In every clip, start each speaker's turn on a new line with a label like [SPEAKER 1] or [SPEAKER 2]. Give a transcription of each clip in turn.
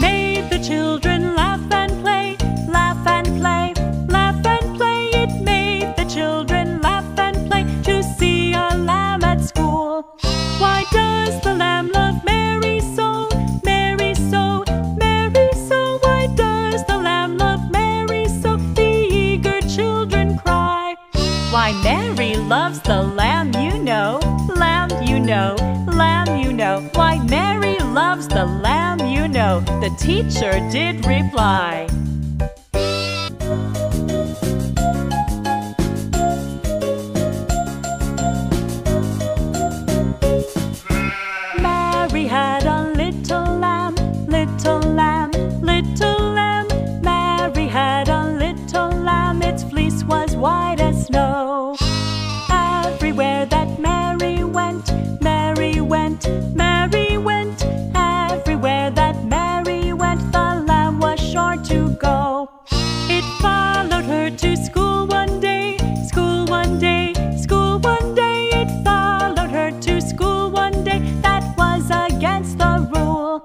[SPEAKER 1] Made the children laugh and play, laugh and play, laugh and play. It made the children laugh and play to see a lamb at school. Why does the lamb love Mary so? Mary so, Mary so. Why does the lamb love Mary so? The eager children cry. Why Mary loves the lamb. You know. The teacher did reply. It followed her to school one day, school one day, school one day. It followed her to school one day. That was against the rule.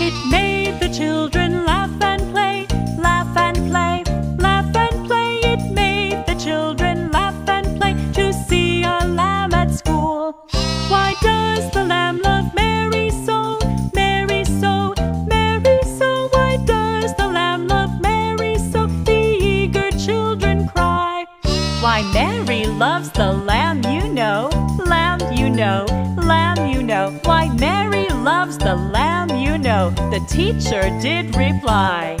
[SPEAKER 1] It made the children laugh and play, laugh and play, laugh and play. It made the children laugh and play to see a lamb at school. Why does the lamb Why, Mary loves the lamb, you know. Lamb, you know. Lamb, you know. Why, Mary loves the lamb, you know. The teacher did reply.